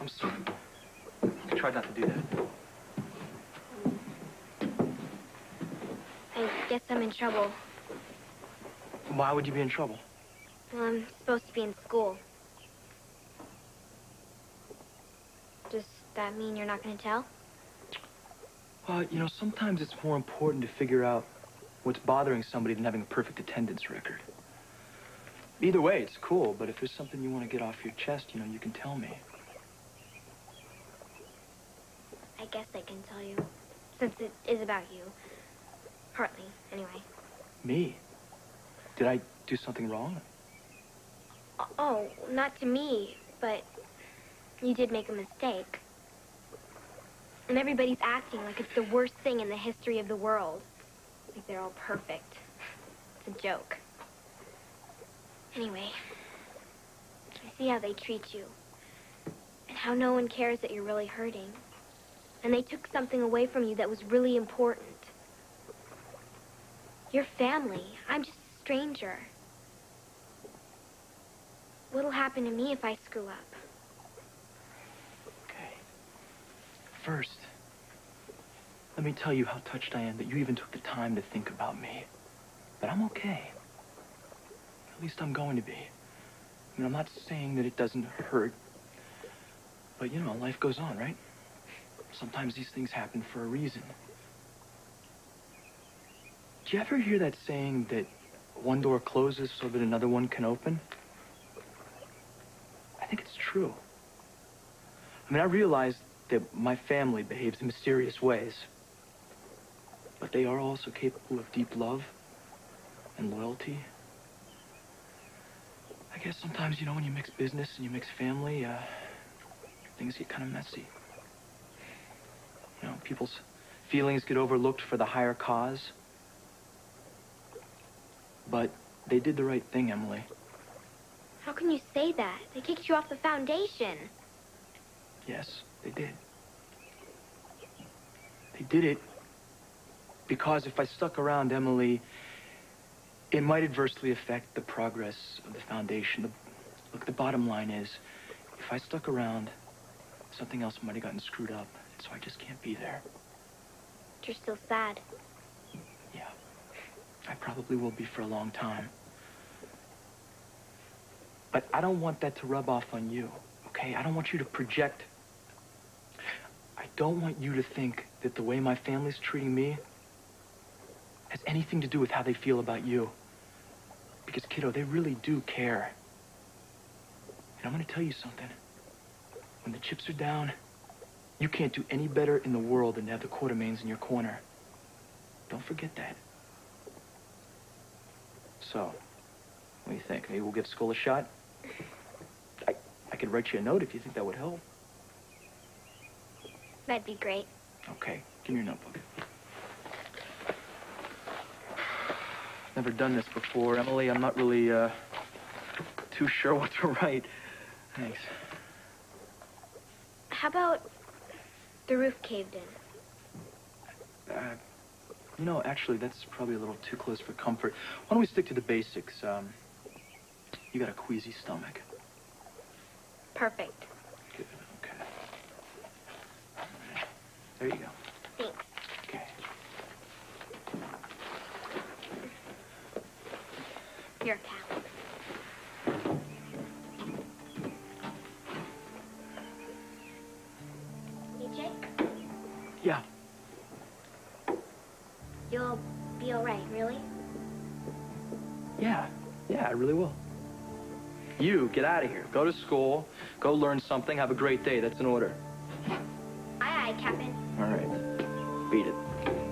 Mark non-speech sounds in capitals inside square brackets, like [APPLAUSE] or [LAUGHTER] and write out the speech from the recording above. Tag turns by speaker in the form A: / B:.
A: I'm sorry. I tried not to do that.
B: I guess I'm in trouble.
A: Why would you be in trouble?
B: Well, I'm supposed to be in school. Does that mean you're not going to tell?
A: Well, you know, sometimes it's more important to figure out what's bothering somebody than having a perfect attendance record. Either way, it's cool, but if there's something you want to get off your chest, you know, you can tell me.
B: I guess I can tell you. Since it is about you. Partly, anyway.
A: Me? Did I do something wrong?
B: Oh, not to me, but you did make a mistake. And everybody's acting like it's the worst thing in the history of the world. Like they're all perfect. It's a joke. Anyway, I see how they treat you. And how no one cares that you're really hurting. And they took something away from you that was really important. Your family. I'm just a stranger. What'll happen to me if I screw up?
A: Okay. First, let me tell you how touched I am that you even took the time to think about me. But I'm okay. At least I'm going to be. I mean, I'm not saying that it doesn't hurt. But, you know, life goes on, right? Sometimes these things happen for a reason. Do you ever hear that saying that one door closes so that another one can open? I think it's true. I mean, I realize that my family behaves in mysterious ways. But they are also capable of deep love and loyalty. I guess sometimes, you know, when you mix business and you mix family, uh, things get kind of messy. You know, people's feelings get overlooked for the higher cause. But they did the right thing, Emily.
B: How can you say that? They kicked you off the foundation.
A: Yes, they did. They did it because if I stuck around Emily, it might adversely affect the progress of the foundation. The, look, the bottom line is, if I stuck around, something else might have gotten screwed up, so I just can't be there.
B: But you're still sad.
A: Yeah, I probably will be for a long time. But I don't want that to rub off on you, okay? I don't want you to project. I don't want you to think that the way my family's treating me has anything to do with how they feel about you. Because, kiddo, they really do care. And I'm gonna tell you something. When the chips are down, you can't do any better in the world than to have the Quartermaines in your corner. Don't forget that. So, what do you think? Maybe we'll give school a shot? I, I could write you a note if you think that would help.
B: That'd be great.
A: Okay, give me your notebook. Never done this before, Emily. I'm not really, uh, too sure [LAUGHS] what to write. Thanks.
B: How about the roof caved in?
A: Uh, you know, actually, that's probably a little too close for comfort. Why don't we stick to the basics? Um, you got a queasy stomach.
B: Perfect.
A: Good, okay. There you go.
B: Thanks.
A: Okay.
B: Your cat. You'll be all right, really?
A: Yeah. Yeah, I really will. You, get out of here. Go to school. Go learn something. Have a great day. That's an order.
B: Aye, aye, Captain.
A: All right. Beat it.